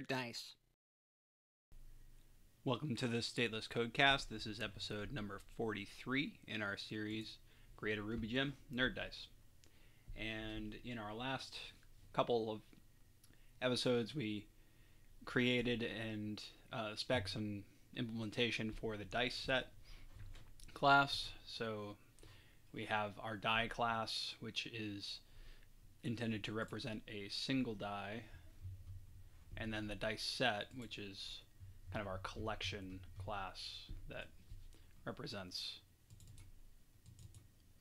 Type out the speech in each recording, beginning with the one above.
Dice. Welcome to the Stateless Codecast. This is episode number 43 in our series Create a Ruby Gem Nerd Dice. And in our last couple of episodes, we created and uh, spec some implementation for the dice set class. So we have our die class, which is intended to represent a single die, and then the dice set, which is kind of our collection class that represents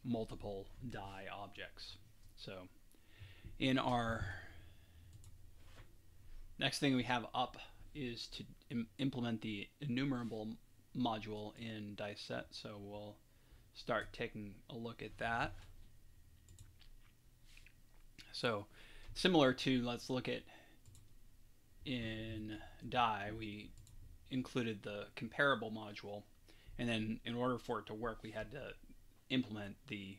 multiple die objects. So in our next thing we have up is to Im- implement the enumerable module in dice set. So we'll start taking a look at that. So similar to let's look at in die we included the comparable module. And then in order for it to work we had to implement the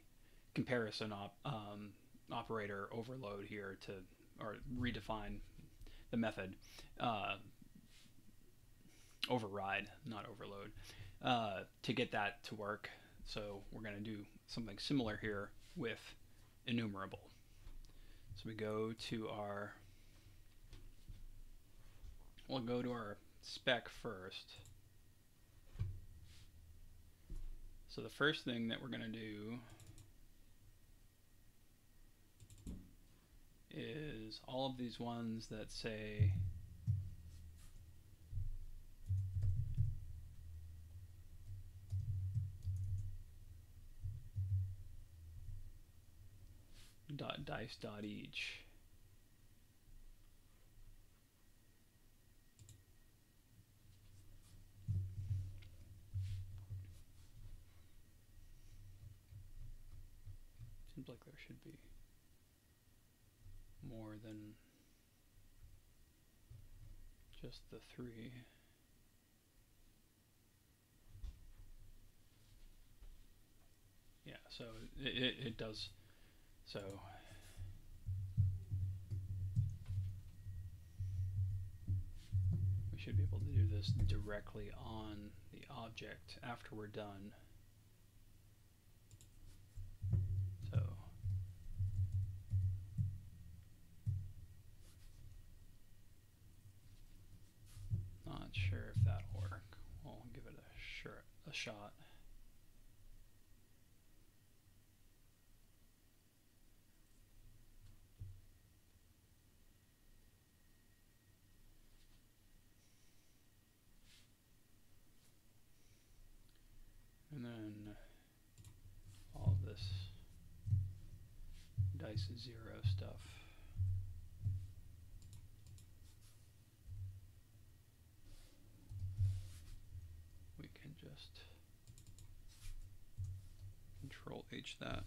comparison op, um, operator overload here to or redefine the method uh, override not overload uh, to get that to work. So we're going to do something similar here with enumerable. So we go to our we'll go to our spec first. So the first thing that we're going to do is all of these ones that say dot dice dot each seems like there should be more than just the three. Yeah, so it, it, it does. So we should be able to do this directly on the object after we're done. Shot. And then all this dice is zero stuff. we can just control that.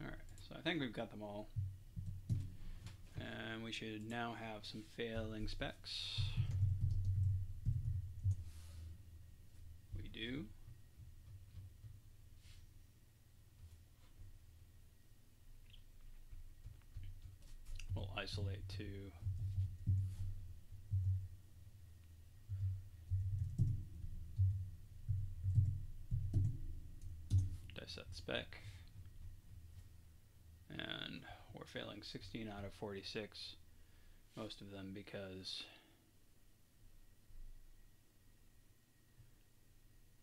Alright, so I think we've got them all. And we should now have some failing specs. We do. We'll isolate to set spec and we're failing 16 out of 46 most of them because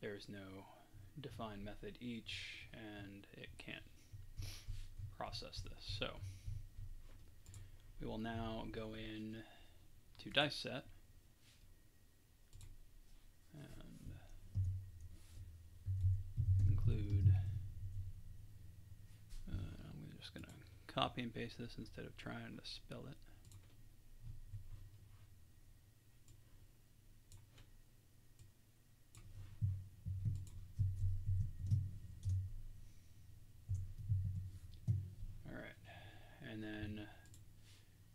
there's no define method each and it can't process this. So we will now go in to dice set copy and paste this instead of trying to spell it. Alright, and then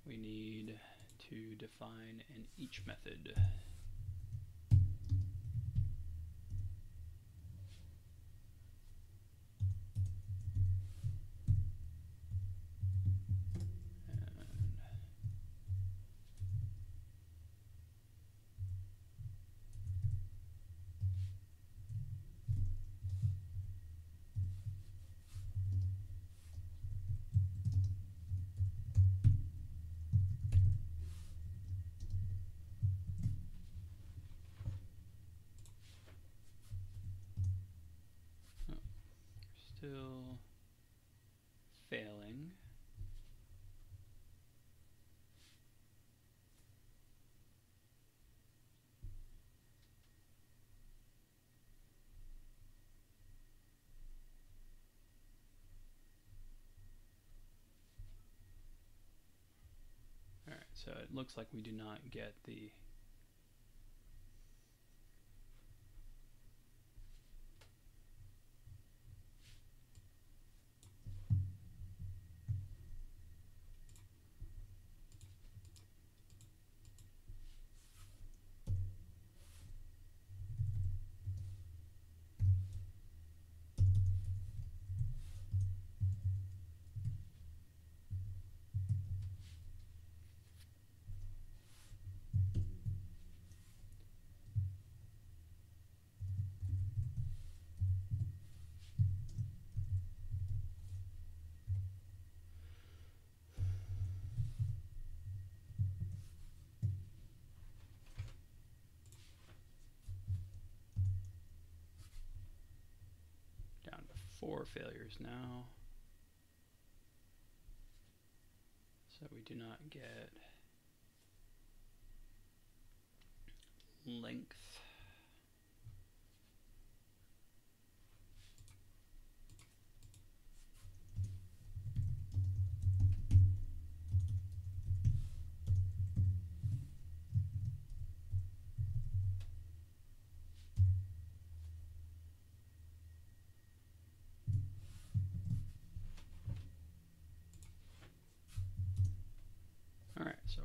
we need to define an each method. Still failing. Alright, so it looks like we do not get the four failures now. So we do not get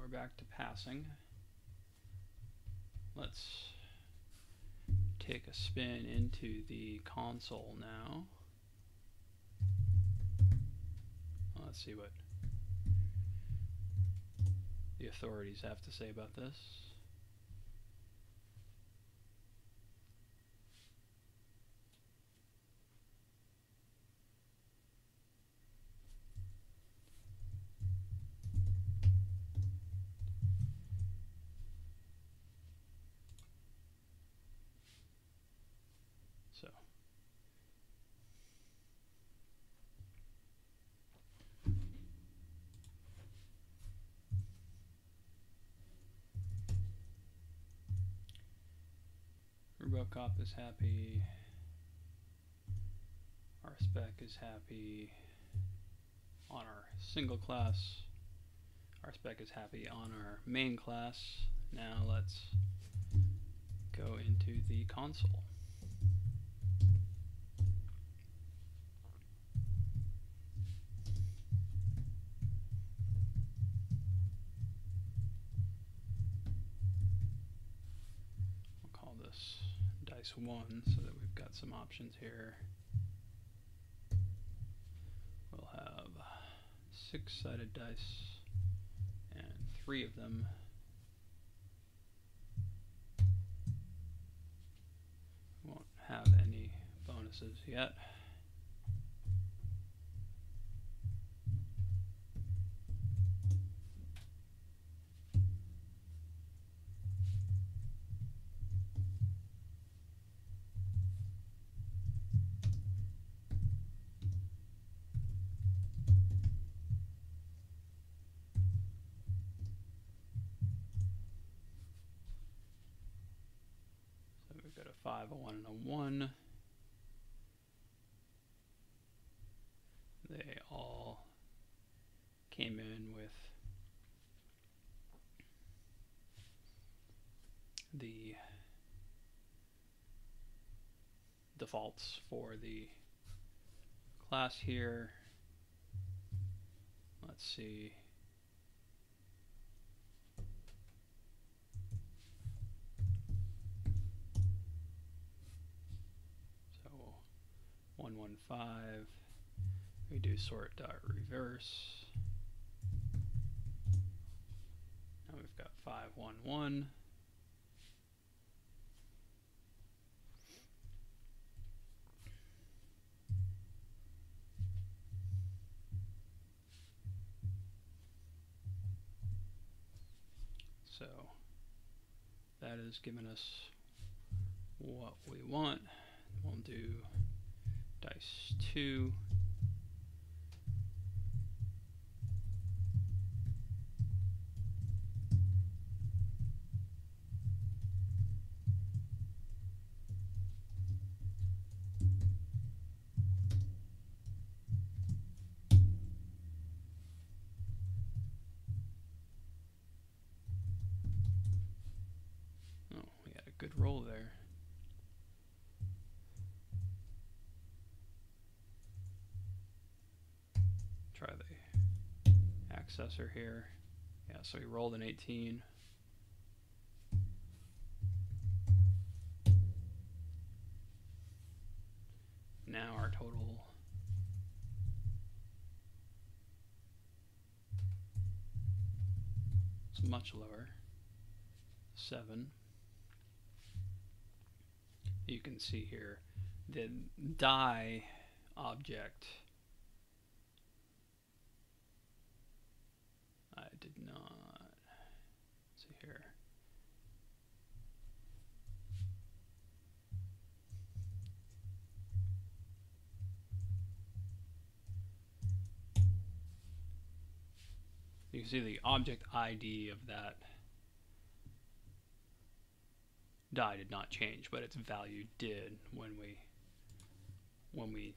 we're back to passing. Let's take a spin into the console now. Let's see what the authorities have to say about this. Cop is happy. Our spec is happy on our single class. Our spec is happy on our main class. Now let's go into the console. One so that we've got some options here. We'll have six-sided dice and three of them won't have any bonuses yet. 5, a 1, and a 1. They all came in with the defaults for the class here. Let's see. 115, we do sort dot reverse. Now we've got 511. So that is giving us what we want. We'll do dice 2. Try the accessor here. Yeah, so we rolled an 18. Now our total is much lower. 7 you can see here the die object you can see the object ID of that die did not change, but its value did when we when we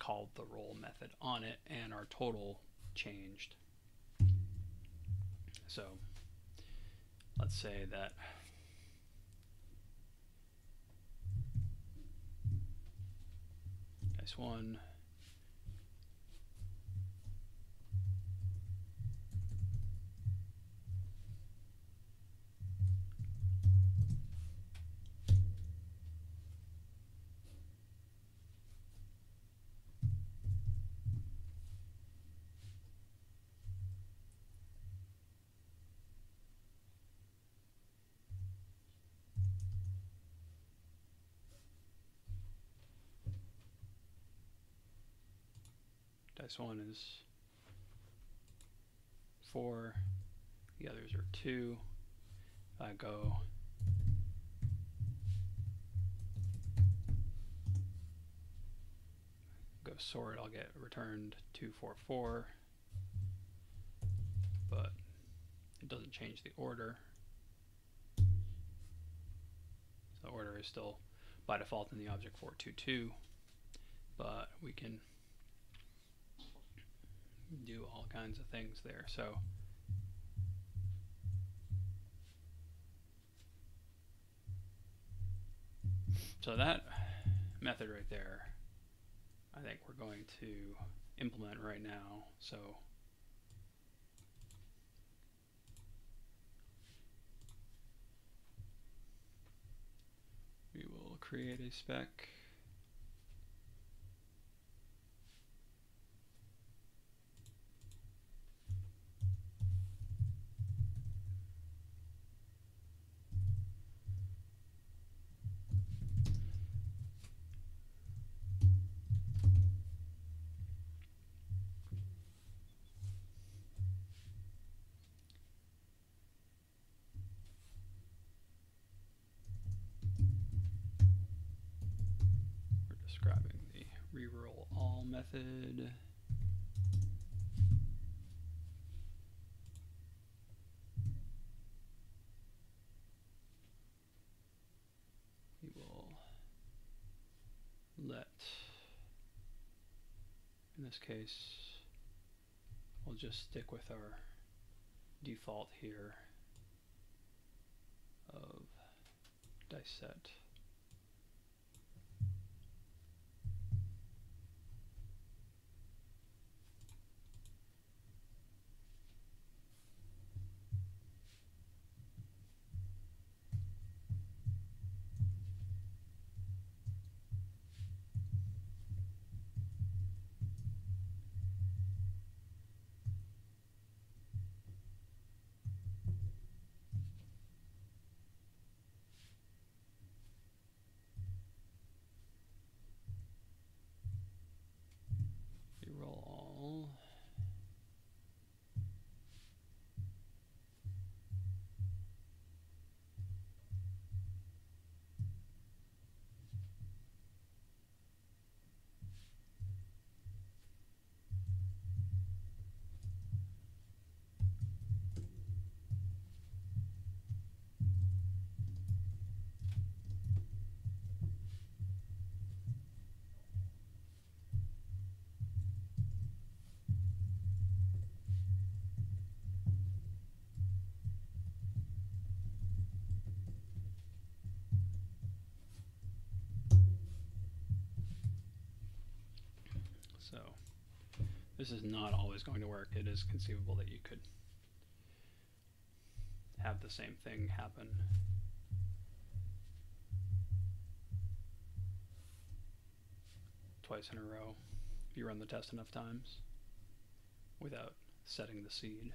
called the roll method on it and our total changed. So let's say that S1 this one is 4, the others are 2. If I go go sort, I'll get returned 244, but it doesn't change the order. So the order is still by default in the object 422, but we can do all kinds of things there. So so that method right there, I think we're going to implement right now. So we will create a spec. Describing the reroll all method. We will let, in this case, we'll just stick with our default here of dice this is not always going to work. It is conceivable that you could have the same thing happen. Twice in a row if you run the test enough times without setting the seed.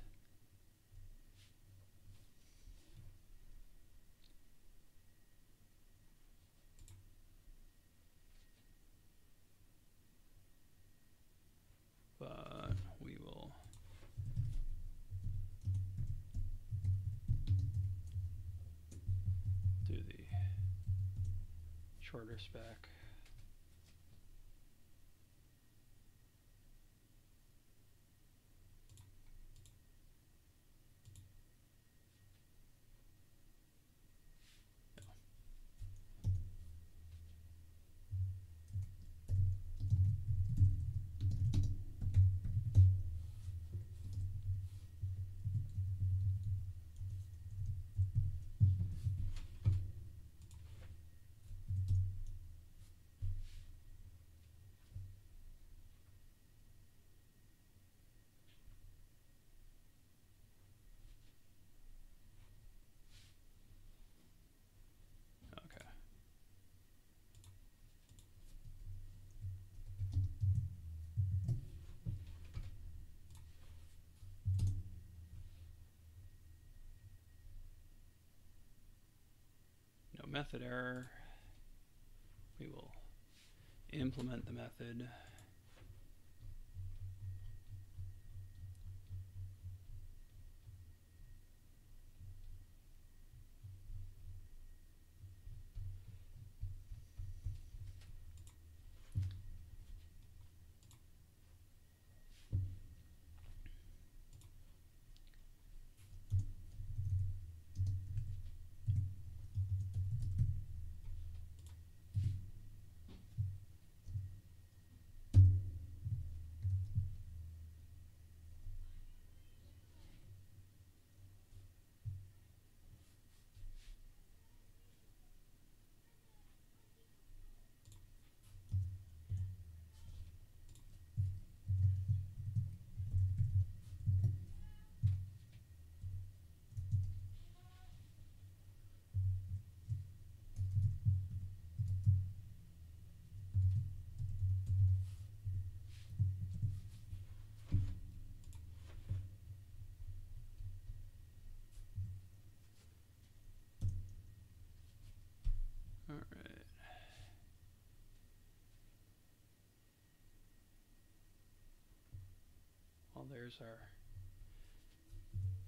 Method error. We will implement the method. Well, there's our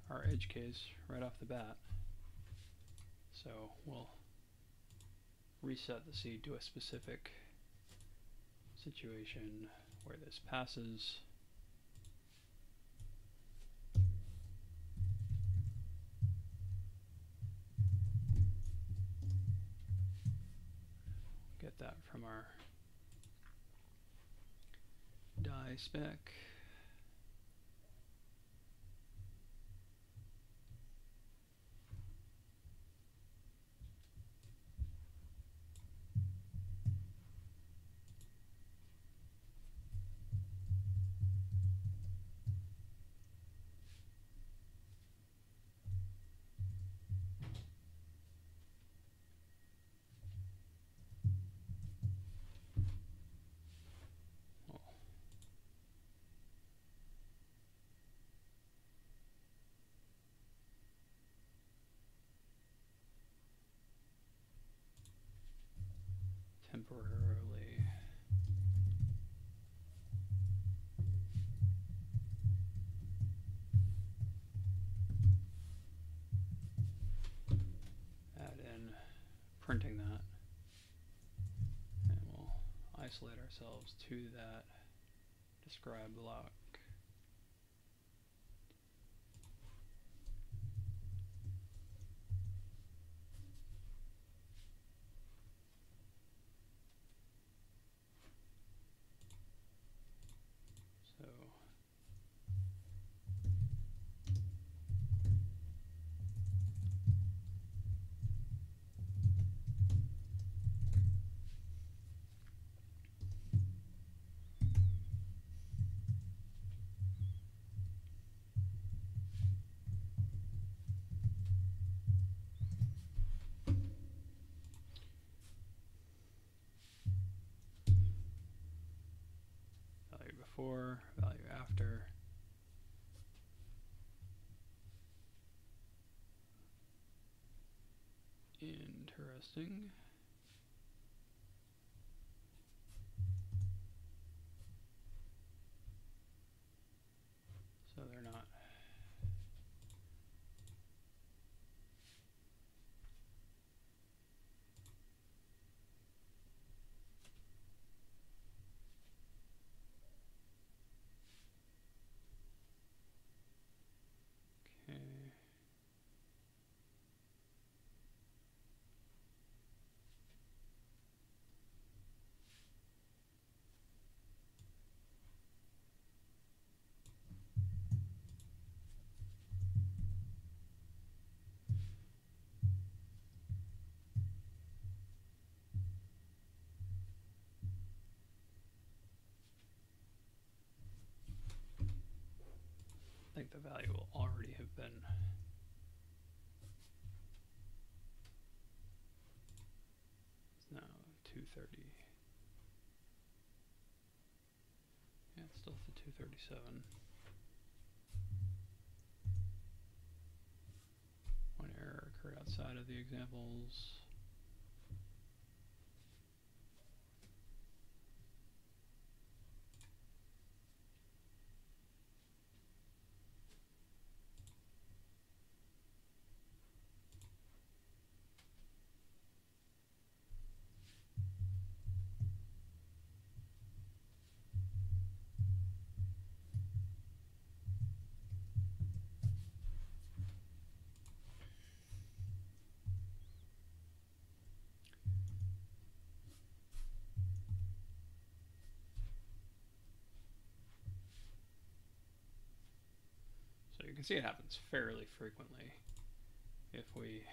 our edge case right off the bat. So we'll reset the seed to a specific situation where this passes. our die spec. Temporarily. Add in printing that. And we'll isolate ourselves to that describe block. Before, value after. Interesting. So they're not. Okay. I think the value will already have been now two thirty. Yeah, it's still thirty seven. One error occurred outside of the examples. So you can see it happens fairly frequently if we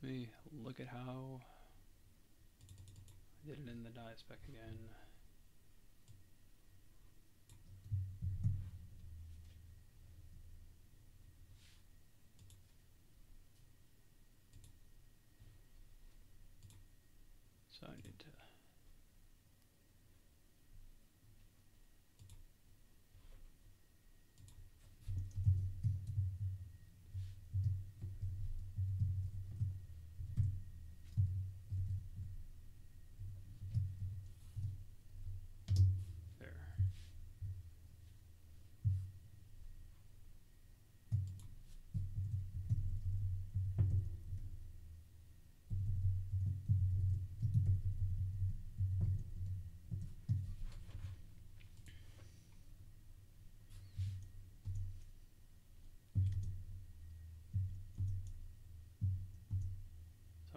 let me look at how I did it in the die spec again.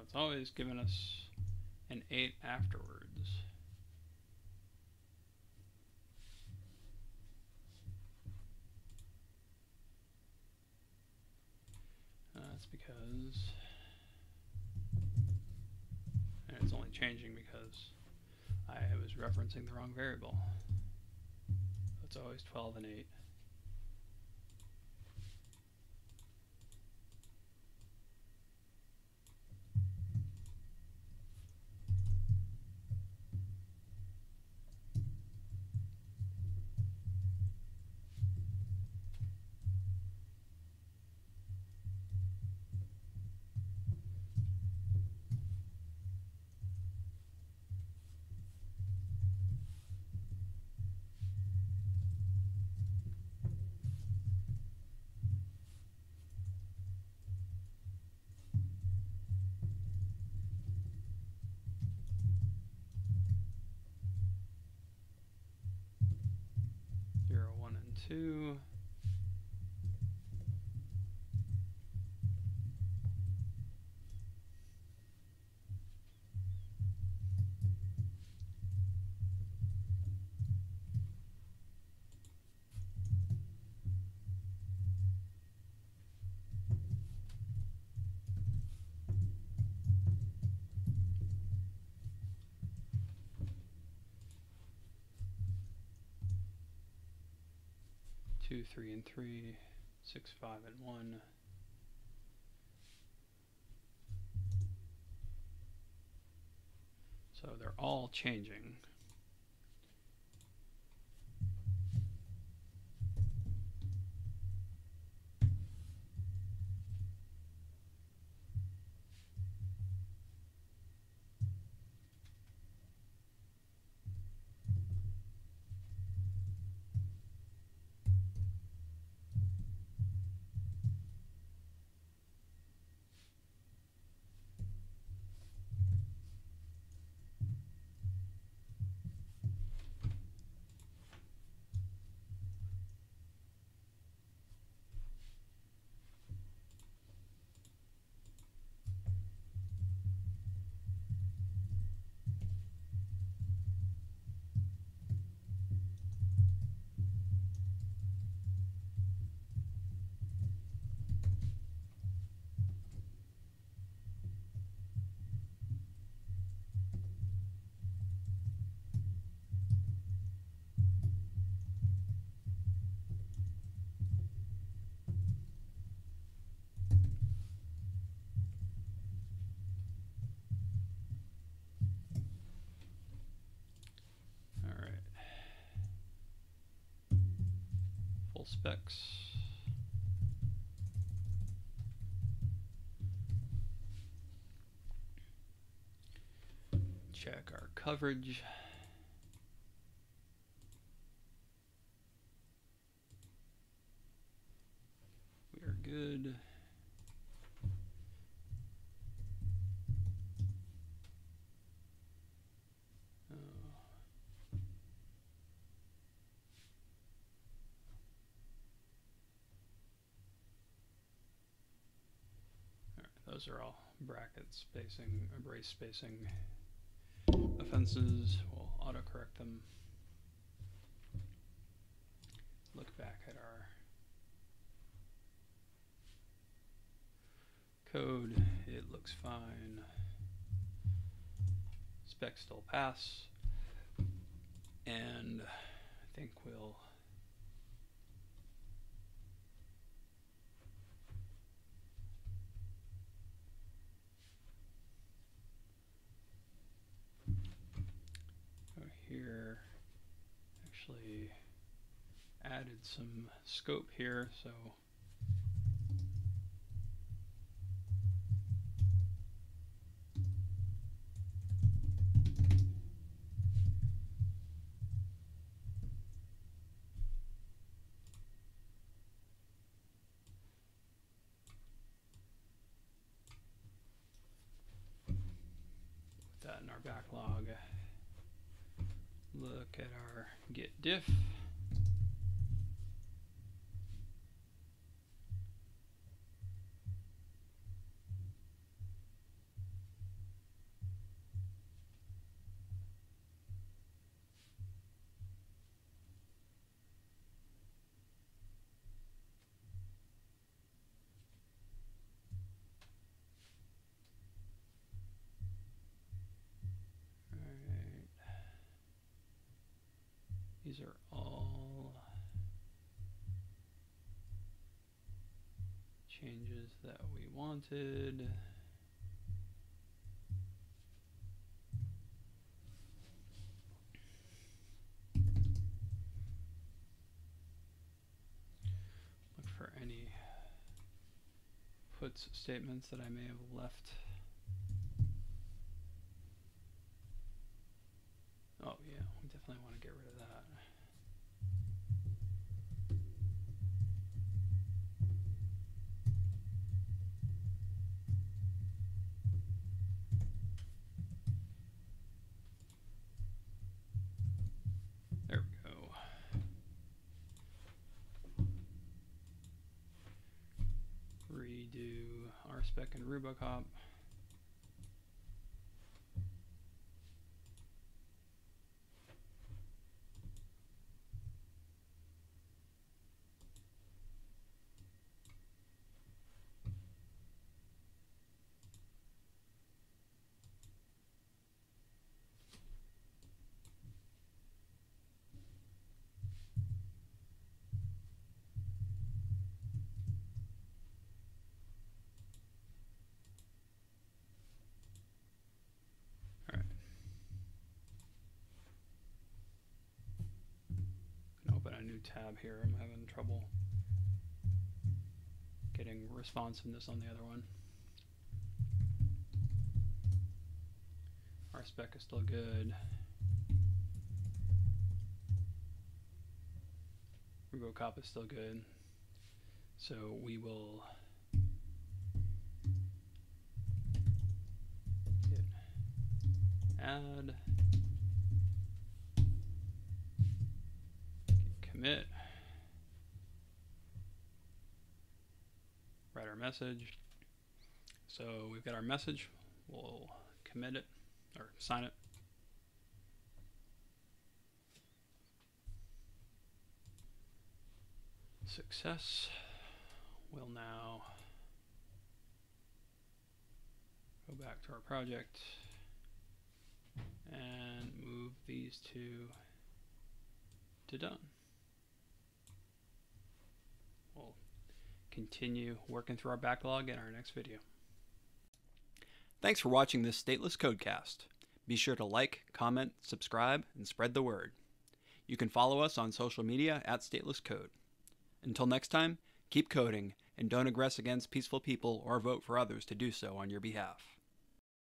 It's always given us an 8 afterwards. Uh, that's because and it's only changing because I was referencing the wrong variable. It's always 12 and 8. Two. Two, three, and three. Six, five, and one. So they're all changing. Specs. Check our coverage. We are good. Oh. Alright, those are all bracket spacing, brace spacing offenses. We'll autocorrect them. Look back at our code. It looks fine. Specs still pass. And I think we'll go here. Actually added some scope here, so that in our backlog. Look at our git diff. Changes that we wanted. Look for any puts statements that I may have left. Oh yeah, we definitely want to get rid of that. RSpec and Rubocop. Can open a tab here. I'm having trouble getting responsiveness on the other one. RSpec is still good. Rubocop is still good. So we will add commit, write our message. So we've got our message, we'll commit it or sign it. Success. We'll now go back to our project and move these two to done. We'll continue working through our backlog in our next video. Thanks for watching this Stateless Codecast. Be sure to like, comment, subscribe, and spread the word. You can follow us on social media at Stateless Code. Until next time, keep coding and don't aggress against peaceful people or vote for others to do so on your behalf.